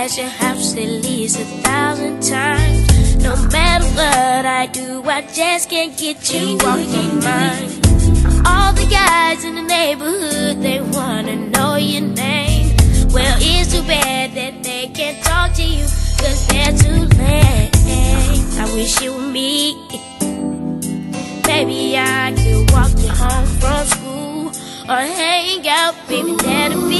past your house at least a thousand times. No matter what I do, I just can't get you off my mind. All the guys in the neighborhood, they wanna know your name. Well, it's too bad that they can't talk to you, cause they're too late. I wish you were me. Maybe I could walk you home from school or hang out, baby, that'd be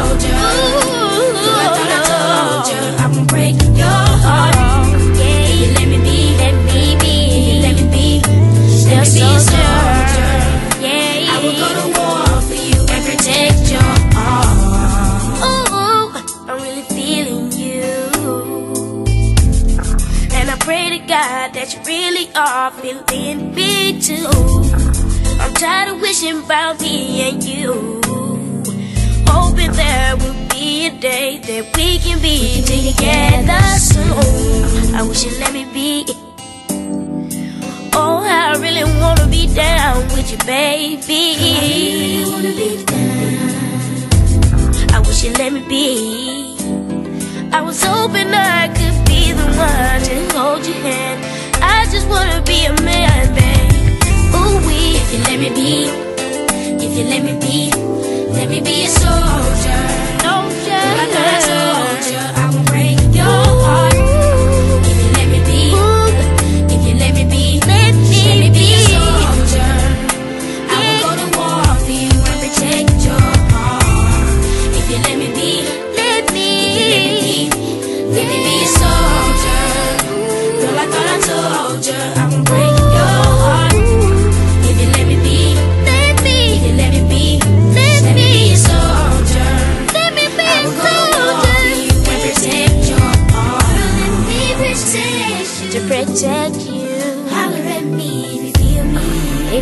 pray that you really are feeling me too. I'm tired of wishing about me and you. Hoping there will be a day that we can be together soon. I wish you let me be. Oh, I really wanna be down with you, baby. I wish you let me be. I was hoping I could the one to hold your hand. I just wanna be a man, babe.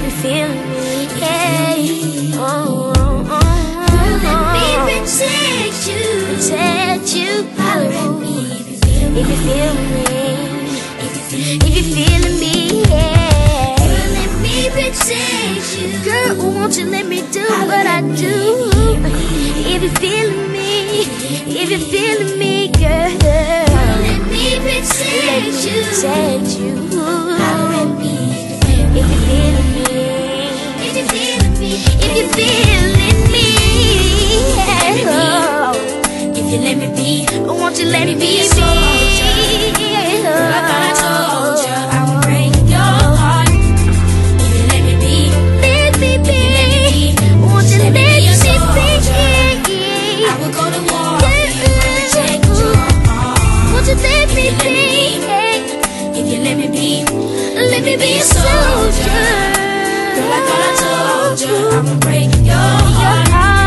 If you feel me, yeah. Oh, oh, oh, Let me oh. protect you. protect you. Holler at me if you feel me. If you feel me, If you feel feeling me, yeah. let me protect you. Girl, won't you let me do what I do? If you feeling me, if you feeling me, girl. Me Let me protect you. Me be a soldier. Girl, I thought I told you I would break your heart.